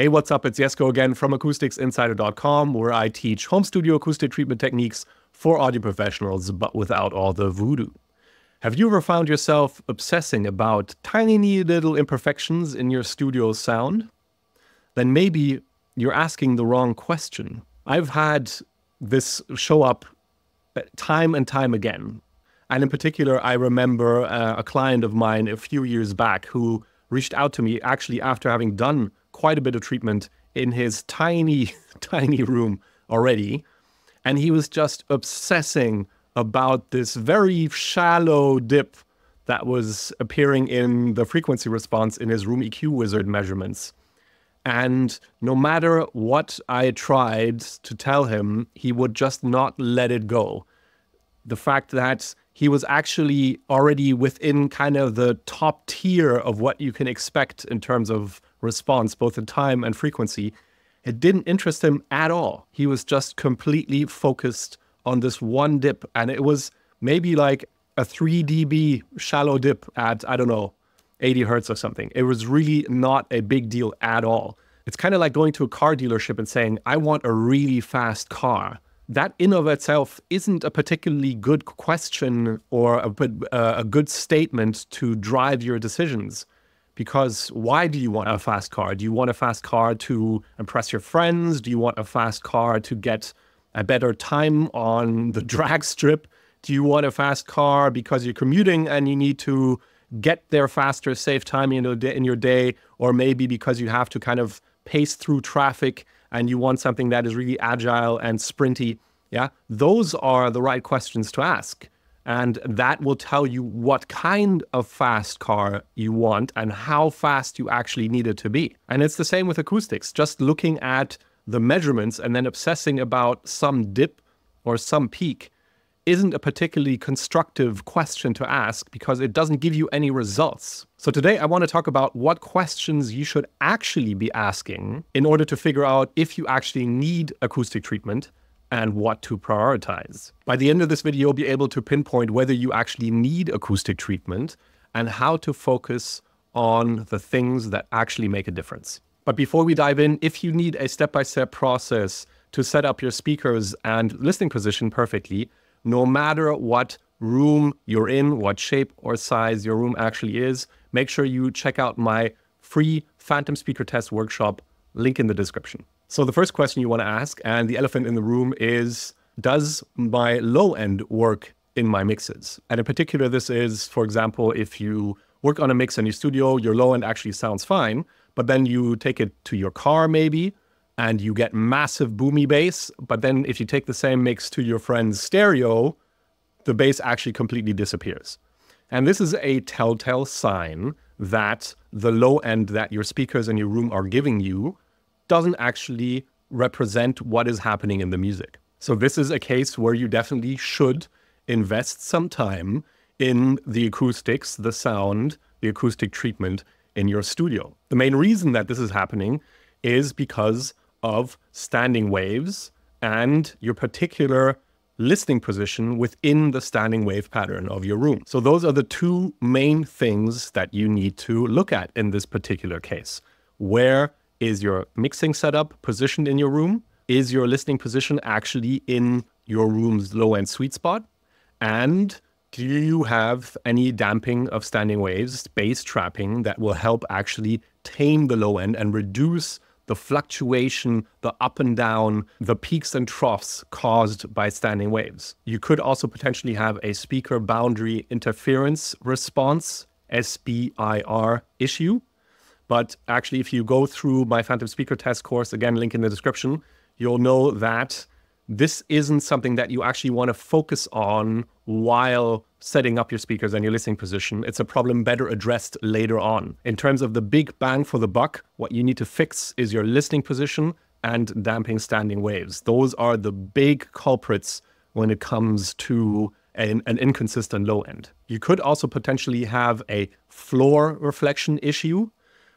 Hey, what's up? It's Jesko again from AcousticsInsider.com, where I teach home studio acoustic treatment techniques for audio professionals, but without all the voodoo. Have you ever found yourself obsessing about tiny little imperfections in your studio sound? Then maybe you're asking the wrong question. I've had this show up time and time again. And in particular, I remember uh, a client of mine a few years back who reached out to me actually after having done quite a bit of treatment in his tiny, tiny room already. And he was just obsessing about this very shallow dip that was appearing in the frequency response in his room EQ wizard measurements. And no matter what I tried to tell him, he would just not let it go. The fact that he was actually already within kind of the top tier of what you can expect in terms of response, both in time and frequency, it didn't interest him at all. He was just completely focused on this one dip. And it was maybe like a 3 dB shallow dip at, I don't know, 80 hertz or something. It was really not a big deal at all. It's kind of like going to a car dealership and saying, I want a really fast car. That in of itself isn't a particularly good question or a, uh, a good statement to drive your decisions. Because why do you want a fast car? Do you want a fast car to impress your friends? Do you want a fast car to get a better time on the drag strip? Do you want a fast car because you're commuting and you need to get there faster, save time in, your day, or maybe because you have to kind of pace through traffic and you want something that is really agile and sprinty? Yeah, those are the right questions to ask. And that will tell you what kind of fast car you want and how fast you actually need it to be. And it's the same with acoustics. Just looking at the measurements and then obsessing about some dip or some peak isn't a particularly constructive question to ask because it doesn't give you any results. So today I want to talk about what questions you should actually be asking in order to figure out if you actually need acoustic treatment and what to prioritize. By the end of this video, you'll be able to pinpoint whether you actually need acoustic treatment and how to focus on the things that actually make a difference. But before we dive in, if you need a step-by-step process to set up your speakers and listening position perfectly, no matter what room you're in, what shape or size your room actually is, make sure you check out my free Phantom Speaker Test workshop, link in the description. So the first question you want to ask, and the elephant in the room is, does my low end work in my mixes? And in particular, this is, for example, if you work on a mix in your studio, your low end actually sounds fine, but then you take it to your car maybe, and you get massive boomy bass. But then if you take the same mix to your friend's stereo, the bass actually completely disappears. And this is a telltale sign that the low end that your speakers in your room are giving you doesn't actually represent what is happening in the music. So this is a case where you definitely should invest some time in the acoustics, the sound, the acoustic treatment in your studio. The main reason that this is happening is because of standing waves and your particular listening position within the standing wave pattern of your room. So those are the two main things that you need to look at in this particular case. Where is your mixing setup positioned in your room? Is your listening position actually in your room's low end sweet spot? And do you have any damping of standing waves, bass trapping that will help actually tame the low end and reduce the fluctuation, the up and down, the peaks and troughs caused by standing waves? You could also potentially have a speaker boundary interference response, SBIR issue, but actually, if you go through my Phantom Speaker Test course, again, link in the description, you'll know that this isn't something that you actually want to focus on while setting up your speakers and your listening position. It's a problem better addressed later on. In terms of the big bang for the buck, what you need to fix is your listening position and damping standing waves. Those are the big culprits when it comes to an, an, inconsistent low end. You could also potentially have a floor reflection issue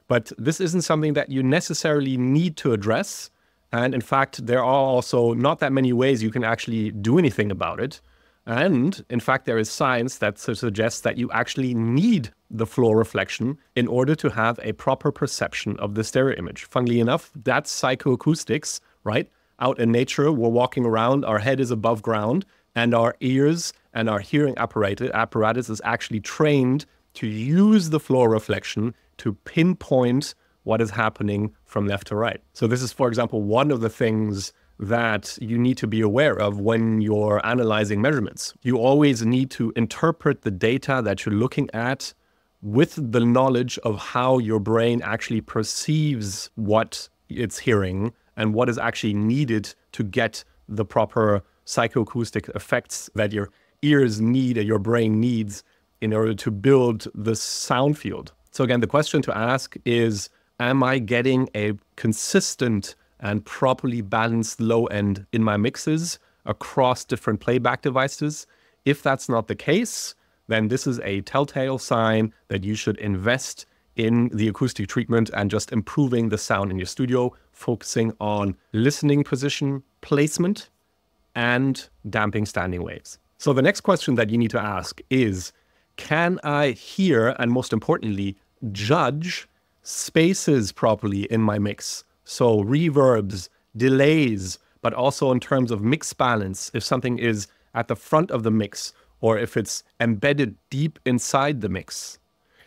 but this isn't something that you necessarily need to address. And in fact, there are also not that many ways you can actually do anything about it. And in fact, there is science that suggests that you actually need the floor reflection in order to have a proper perception of the stereo image. Funnily enough, that's psychoacoustics, right? Out in nature, we're walking around, our head is above ground, and our ears and our hearing apparatus, is actually trained to use the floor reflection to pinpoint what is happening from left to right. So, this is, for example, one of the things that you need to be aware of when you're analyzing measurements. You always need to interpret the data that you're looking at with the knowledge of how your brain actually perceives what it's hearing and what is actually needed to get the proper psychoacoustic effects that your ears need and your brain needs in order to build the sound field. So, again, the question to ask is Am I getting a consistent and properly balanced low end in my mixes across different playback devices. If that's not the case, then this is a telltale sign that you should invest in the acoustic treatment and just improving the sound in your studio, focusing on listening position placement and damping standing waves. So the next question that you need to ask is can I hear and most importantly judge spaces properly in my mix? So reverbs, delays, but also in terms of mix balance, if something is at the front of the mix or if it's embedded deep inside the mix.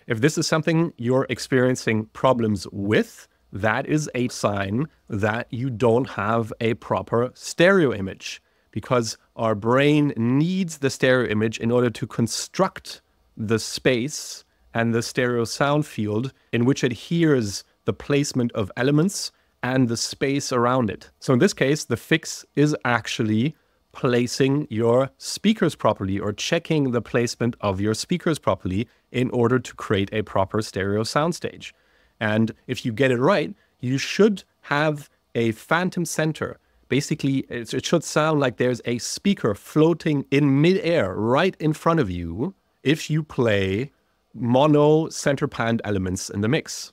If this is something you're experiencing problems with, that is a sign that you don't have a proper stereo image because our brain needs the stereo image in order to construct the space and the stereo sound field in which it hears the placement of elements and the space around it. So in this case, the fix is actually placing your speakers properly or checking the placement of your speakers properly in order to create a proper stereo soundstage. And if you get it right, you should have a phantom center. Basically, it should sound like there's a speaker floating in midair right in front of you if you play mono center panned elements in the mix.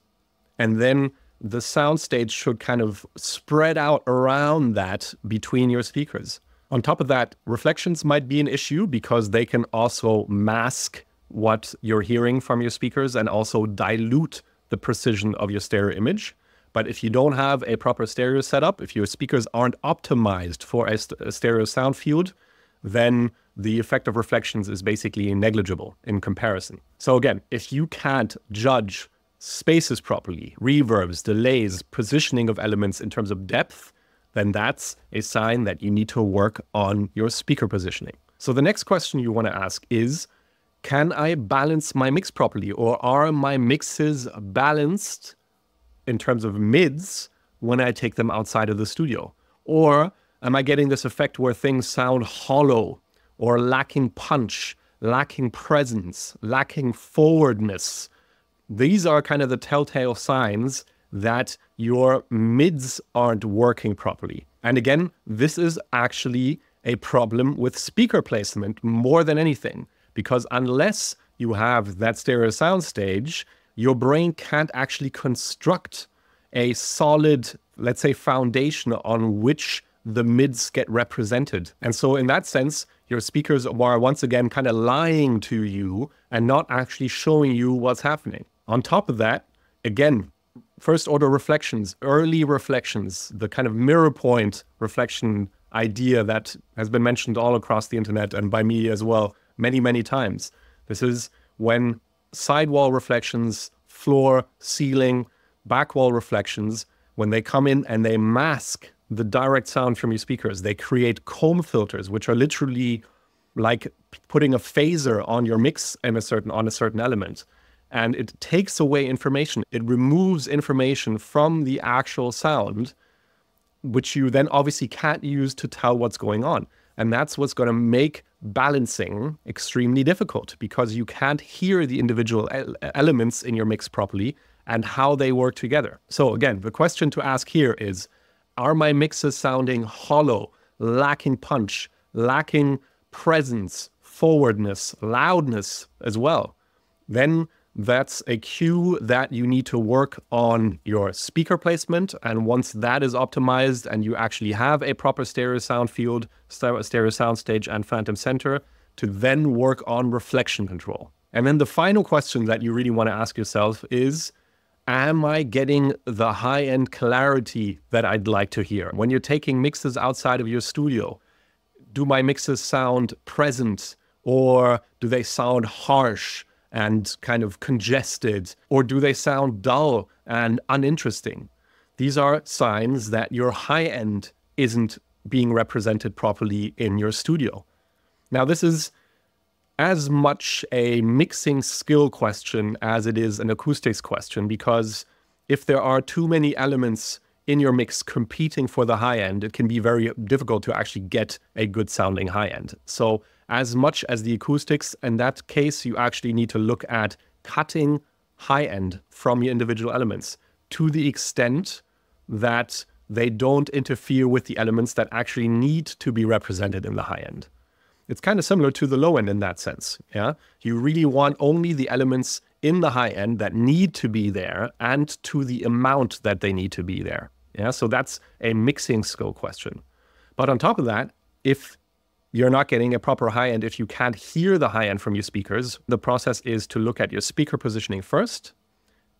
And then the soundstage should kind of spread out around that between your speakers. On top of that, reflections might be an issue because they can also mask what you're hearing from your speakers and also dilute the precision of your stereo image. But if you don't have a proper stereo setup, if your speakers aren't optimized for a, st- a stereo sound field, then the effect of reflections is basically negligible in comparison. So again, if you can't judge spaces properly, reverbs, delays, positioning of elements in terms of depth, then that's a sign that you need to work on your speaker positioning. So the next question you want to ask is Can I balance my mix properly, or are my mixes balanced in terms of mids when I take them outside of the studio? Or am I getting this effect where things sound hollow or lacking punch, lacking presence, lacking forwardness? these are kind of the telltale signs that your mids aren't working properly. And again, this is actually a problem with speaker placement more than anything, because unless you have that stereo sound stage, your brain can't actually construct a solid, let's say, foundation on which the mids get represented. And so, in that sense, your speakers are once again kind of lying to you and not actually showing you what's happening. On top of that, again, first order reflections, early reflections, the kind of mirror point reflection idea that has been mentioned all across the internet and by me as well many, many times. This is when sidewall reflections, floor, ceiling, back wall reflections, when they come in and they mask the direct sound from your speakers, they create comb filters, which are literally like putting a phaser on your mix a certain on a certain element and it takes away information. It removes information from the actual sound, which you then obviously can't use to tell what's going on. And that's what's going to make balancing extremely difficult because you can't hear the individual elements in your mix properly and how they work together. So, again, the question to ask here is Are my mixes sounding hollow, lacking punch, lacking presence, forwardness, loudness as well? Then that's a cue that you need to work on your speaker placement. And once that is optimized and you actually have a proper stereo sound field, stereo sound stage, and phantom center, to then work on reflection control. And then the final question that you really want to ask yourself is Am I getting the high end clarity that I'd like to hear? When you're taking mixes outside of your studio, do my mixes sound present or do they sound harsh? and kind of congested? Or do they sound dull and uninteresting? These are signs that your high end isn't being represented properly in your studio. Now, this is as much a mixing skill question as it is an acoustics question because if there are too many elements in your mix competing for the high end, it can be very difficult to actually get a good sounding high end. So as much as the acoustics. In that case, you actually need to look at cutting high end from your individual elements to the extent that they don't interfere with the elements that actually need to be represented in the high end. It's kind of similar to the low end in that sense. Yeah. You really want only the elements in the high end that need to be there and to the amount that they need to be there. Yeah. So that's a mixing skill question. But on top of that, if you're not getting a proper high end if you can't hear the high end from your speakers. The process is to look at your speaker positioning first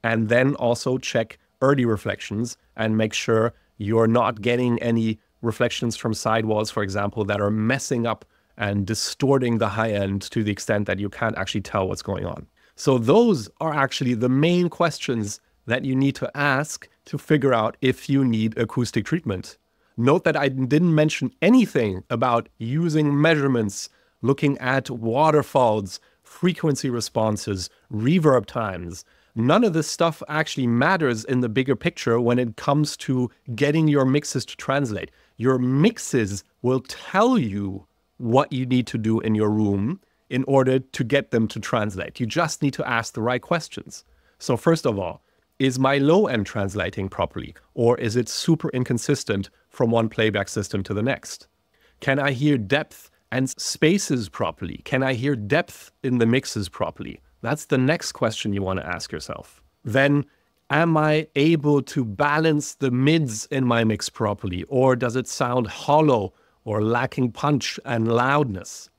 and then also check early reflections and make sure you're not getting any reflections from sidewalls, for example, that are messing up and distorting the high end to the extent that you can't actually tell what's going on. So, those are actually the main questions that you need to ask to figure out if you need acoustic treatment. Note that I didn't mention anything about using measurements, looking at waterfalls, frequency responses, reverb times. None of this stuff actually matters in the bigger picture when it comes to getting your mixes to translate. Your mixes will tell you what you need to do in your room in order to get them to translate. You just need to ask the right questions. So, first of all, is my low end translating properly? Or is it super inconsistent from one playback system to the next? Can I hear depth and spaces properly? Can I hear depth in the mixes properly? That's the next question you want to ask yourself. Then, am I able to balance the mids in my mix properly? Or does it sound hollow or lacking punch and loudness?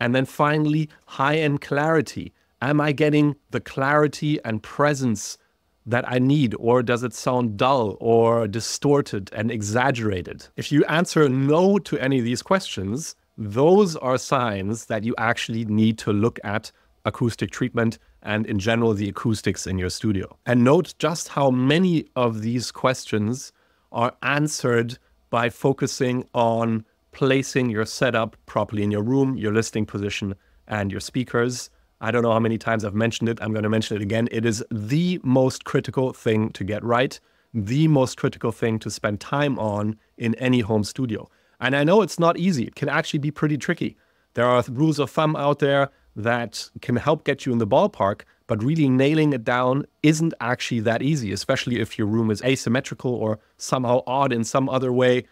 And then finally, high end clarity. Am I getting the clarity and presence that I need, or does it sound dull or distorted and exaggerated? If you answer no to any of these questions, those are signs that you actually need to look at acoustic treatment and, in general, the acoustics in your studio. And note just how many of these questions are answered by focusing on placing your setup properly in your room, your listening position, and your speakers I don't know how many times I've mentioned it. I'm going to mention it again. It is the most critical thing to get right, the most critical thing to spend time on in any home studio. And I know it's not easy, it can actually be pretty tricky. There are rules of thumb out there that can help get you in the ballpark, but really nailing it down isn't actually that easy, especially if your room is asymmetrical or somehow odd in some other way,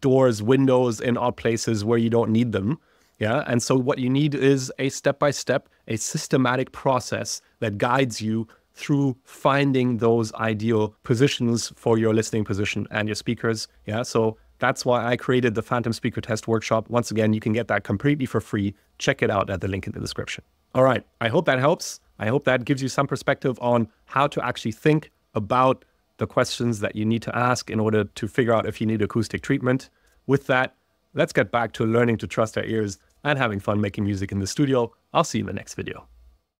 doors, windows in odd places where you don't need them. Yeah. And so what you need is a step by step, a systematic process that guides you through finding those ideal positions for your listening position and your speakers. Yeah. So that's why I created the Phantom Speaker Test Workshop. Once again, you can get that completely for free. Check it out at the link in the description. All right. I hope that helps. I hope that gives you some perspective on how to actually think about the questions that you need to ask in order to figure out if you need acoustic treatment. With that, let's get back to learning to trust our ears and having fun making music in the studio. I'll see you in the next video.